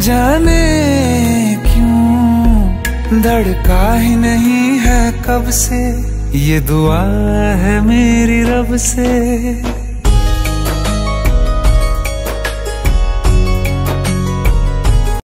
जाने क्यों? धड़का ही नहीं है कब से? ये दुआ है मेरी रब से।